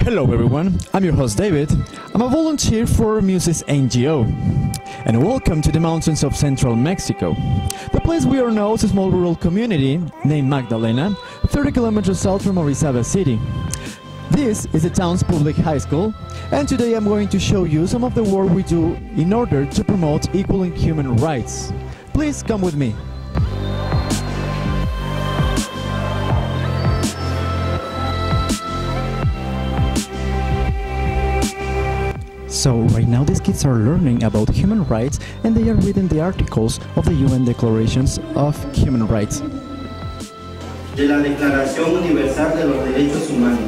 Hello everyone, I'm your host David. I'm a volunteer for Muses NGO. And welcome to the mountains of central Mexico. The place we are now is a small rural community named Magdalena, 30 kilometers south from Orizaba city. This is the town's public high school, and today I'm going to show you some of the work we do in order to promote equal and human rights. Please come with me. So right now these kids are learning about human rights and they are reading the articles of the UN Declarations of Human Rights. de la Declaración Universal de los Derechos Humanos.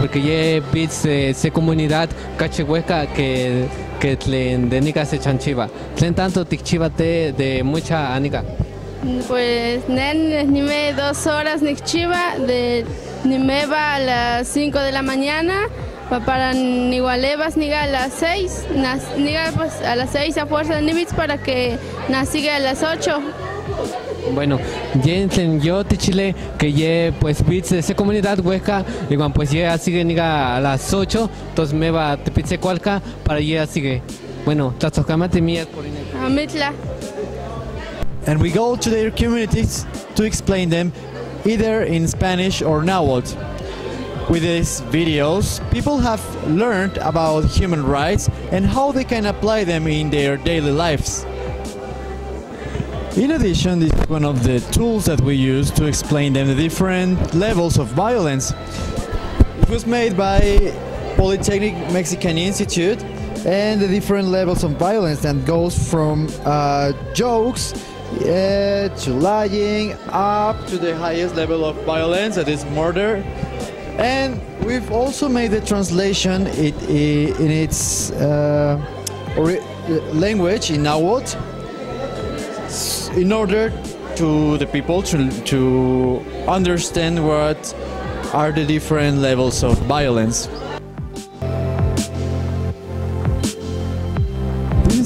porque ye bits eh, se comunidad cachihueca que que tlen de nica se chanchiva tlen tanto tikchiva te de mucha anica Pues nen nime dos horas nikchiva de nimeva a las 5 de la mañana pa para nigualevas niga a las 6 niga pues a las 6 a fuerza de nibits para que na siga a las 8 bueno ye tlen yo tichile que ye pues bits de se comunidad hueca igual pues ye sigue niga a las 8 entonces me va te pizze cualca para ye sigue bueno tlatzocamate mía por amitla And we go to their communities to explain them either in Spanish or Nahuatl. With these videos, people have learned about human rights and how they can apply them in their daily lives. In addition, this is one of the tools that we use to explain them the different levels of violence. It was made by Polytechnic Mexican Institute and the different levels of violence that goes from uh, jokes uh, to lying up to the highest level of violence that is murder. And we've also made the translation it, i- in its uh, ori- language in Nahuatl in order to the people to, to understand what are the different levels of violence.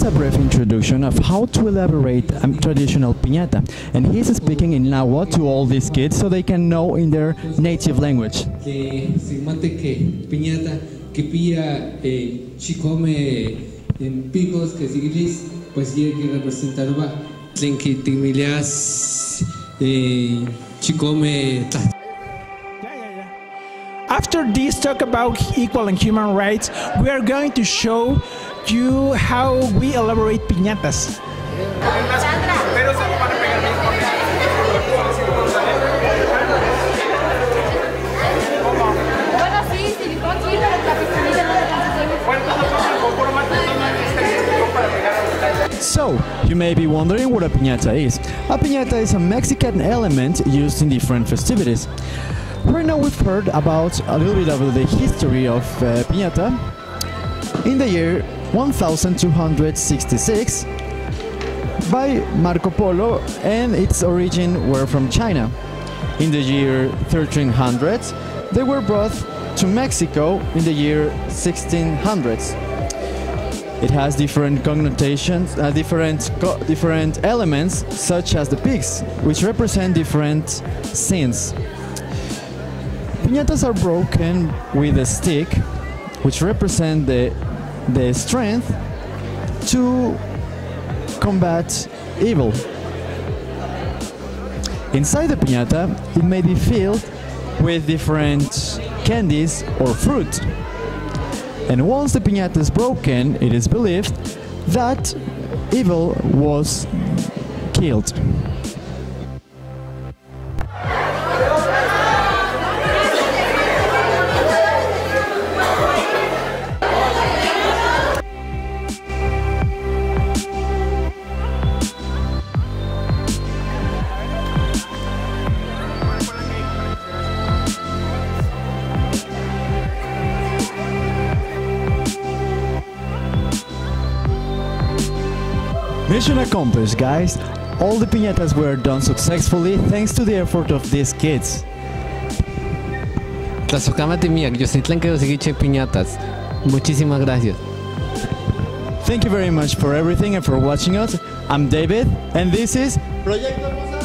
A brief introduction of how to elaborate a traditional piñata, and he's speaking in Nahuatl to all these kids so they can know in their native language. que sigmante que piñata que pilla eh, chicome en picos que siglis pues ya que representará tlen que timilias eh, chicome ta- After this talk about equal and human rights, we are going to show you how we elaborate piñatas. bueno sí silicón sí pero la pistolita no So, you may be wondering what a piñata is. A piñata is a Mexican element used in different festivities. Right now we've heard about a little bit of the history of uh, piñata. In the year 1266 by Marco Polo and its origin were from China. In the year 1300s they were brought to Mexico in the year 1600s. It has different connotations, uh, different co- different elements, such as the pigs, which represent different sins. Piñatas are broken with a stick, which represent the the strength to combat evil. Inside the piñata, it may be filled with different candies or fruit. And once the piñata is broken, it is believed that evil was killed. Mission accomplished, guys. All the piñatas were done successfully thanks to the effort of these kids. Tlazocámate mía, yo soy tlen que sigue piñatas. Muchísimas gracias. Thank you very much for everything and for watching us. I'm David, and this is Proyecto